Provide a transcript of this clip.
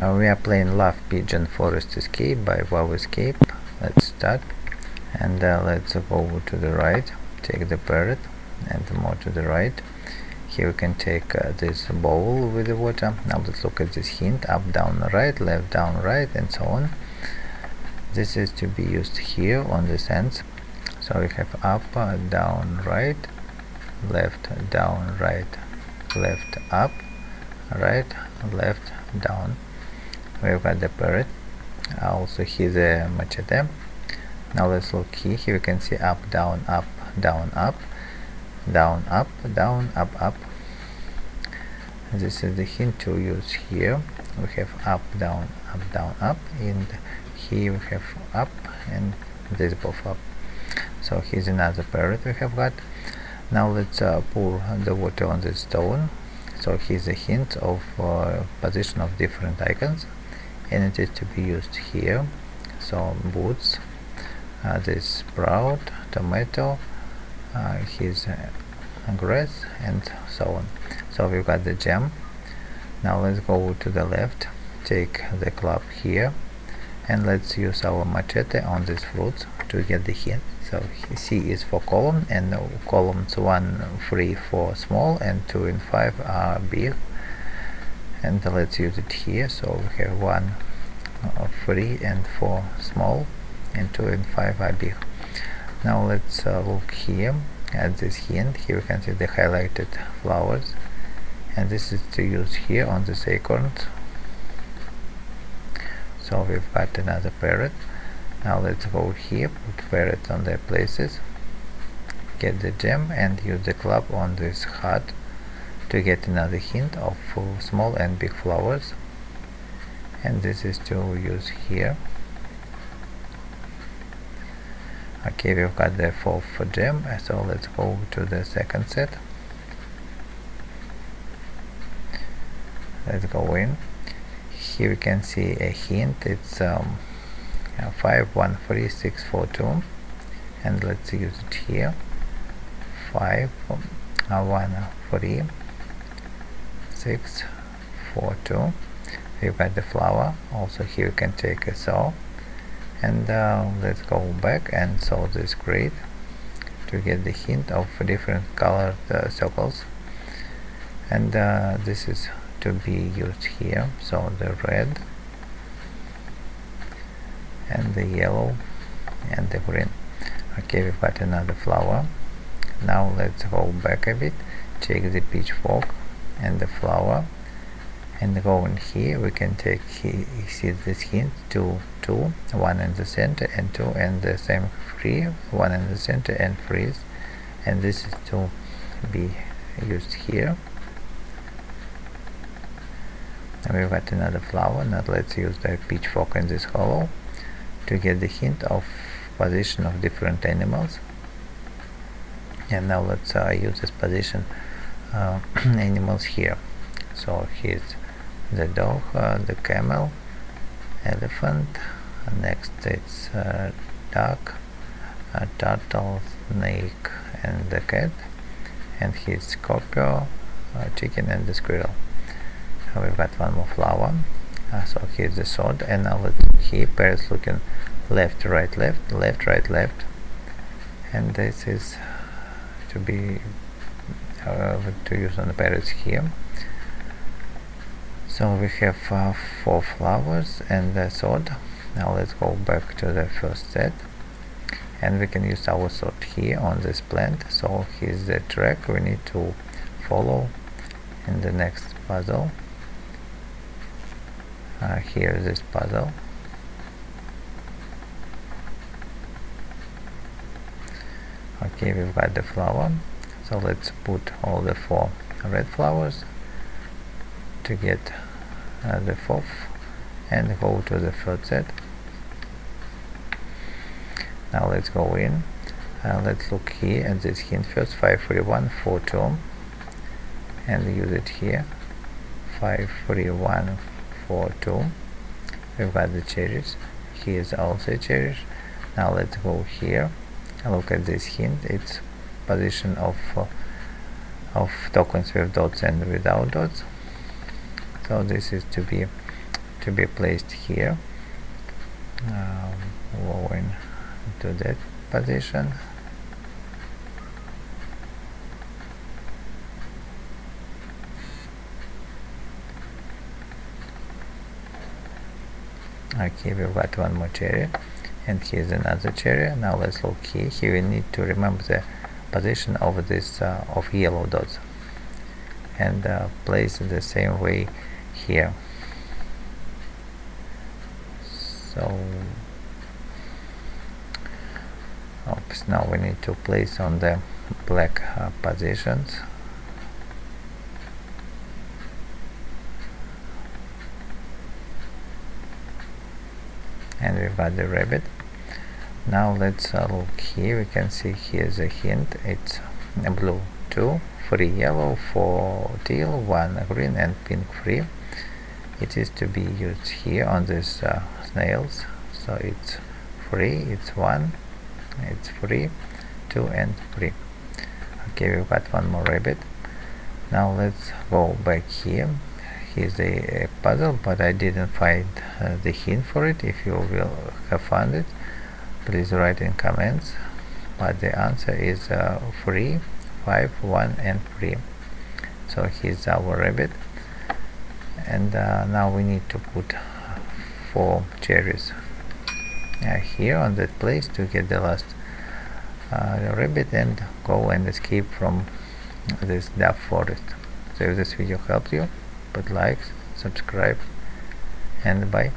uh, we are playing Love Pigeon Forest Escape by WoW Escape. Let's start. And uh, let's go over to the right. Take the parrot and more to the right. Here we can take uh, this bowl with the water. Now let's look at this hint. Up down right left down right and so on. This is to be used here on this ends so we have up uh, down right left down right left up right left down we've got the parrot. Also here the machete. Now let's look here. Here we can see up down up down up down up down up up. This is the hint to use here. We have up down up down up and here we have up and this both up. So here's another parrot we have got. Now let's uh, pour the water on the stone. So here's a hint of uh, position of different icons and it is to be used here. So boots uh, this sprout tomato uh, his uh, grass and so on. So we've got the gem. Now let's go to the left take the club here and let's use our machete on these fruits to get the hint so C is for column and columns 1 3 4 small and 2 and 5 are big and let's use it here so we have 1 uh, 3 and 4 small and 2 and 5 are big. Now let's uh, look here at this hint. Here we can see the highlighted flowers and this is to use here on this acorns so we've got another parrot. Now let's go here put parrots on their places get the gem and use the club on this hut to get another hint of uh, small and big flowers. And this is to use here. Okay we've got the fourth gem so let's go to the second set. Let's go in. Here we can see a hint. It's um, 513642 and let's use it here. 5 uh, 1 3 6 4 2 we've got the flower. Also here you can take a saw. And uh, let's go back and saw this grid to get the hint of different colored uh, circles. And uh, this is to be used here. So the red and the yellow and the green. Okay we've got another flower. Now let's go back a bit. Take the pitchfork and the flower. And go in here we can take he, see this hint to two one in the center and two and the same three one in the center and freeze. And this is to be used here. And we've got another flower. Now let's use the pitchfork in this hollow to get the hint of position of different animals. And now let's uh, use this position uh, animals here. So here's the dog uh, the camel elephant next it's uh, duck a turtle snake and the cat and here's scorpio chicken and the squirrel. We've got one more flower. Uh, so here's the sword and now let's here parrots looking left right left left right left. And this is to be to use on the parrots here so we have uh, four flowers and the sword now let's go back to the first set. And we can use our sword here on this plant. So here's the track we need to follow in the next puzzle. Uh, this puzzle. Okay we've got the flower so let's put all the four red flowers to get uh, the fourth and go to the third set. Now let's go in. Uh, let's look here at this hint first. 53142 and use it here. 531 4 2 we've got the cherries. Here's also cherries now let's go here. Look at this hint it's position of uh, of tokens with dots and without dots. So this is to be to be placed here. Um, going to that position. Okay we've got one more cherry and here's another cherry. Now let's look here. Here we need to remember the position of this uh, of yellow dots. And uh, place the same way here. So oops now we need to place on the black uh, positions. And we've got the rabbit now let's look here. We can see here's a hint. It's blue 2 3 yellow 4 teal 1 green and pink 3 it is to be used here on these uh, snails. So it's 3 it's 1 it's 3 2 and 3 okay we've got one more rabbit. Now let's go back here. Here's a, a puzzle but I didn't find uh, the hint for it. If you will have found it please write in comments but the answer is uh, 3 5 1 and 3 so here's our rabbit. And uh, now we need to put four cherries uh, here on that place to get the last uh, rabbit and go and escape from this dark forest. So if this video helped you put likes subscribe and bye